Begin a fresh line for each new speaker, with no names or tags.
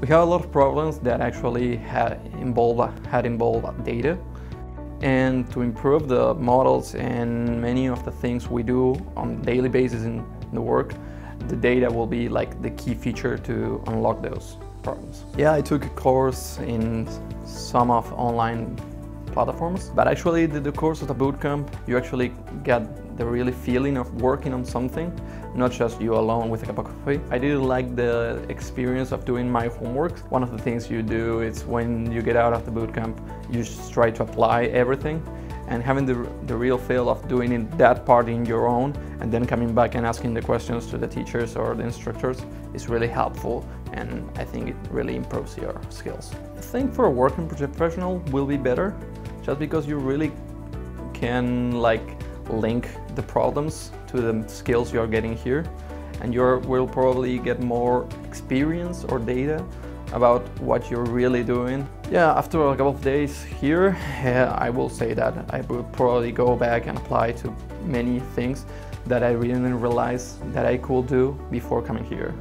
We have a lot of problems that actually had involved, had involved data. And to improve the models and many of the things we do on daily basis in the work, the data will be like the key feature to unlock those problems. Yeah, I took a course in some of online platforms, but actually the, the course of the bootcamp, you actually get the really feeling of working on something, not just you alone with a cup of coffee. I did like the experience of doing my homework. One of the things you do is when you get out of the bootcamp, you just try to apply everything and having the, the real feel of doing it, that part in your own and then coming back and asking the questions to the teachers or the instructors is really helpful and I think it really improves your skills. I think for a working professional will be better just because you really can like link the problems to the skills you're getting here and you will probably get more experience or data about what you're really doing. Yeah, after a couple of days here, I will say that I would probably go back and apply to many things that I didn't realize that I could do before coming here.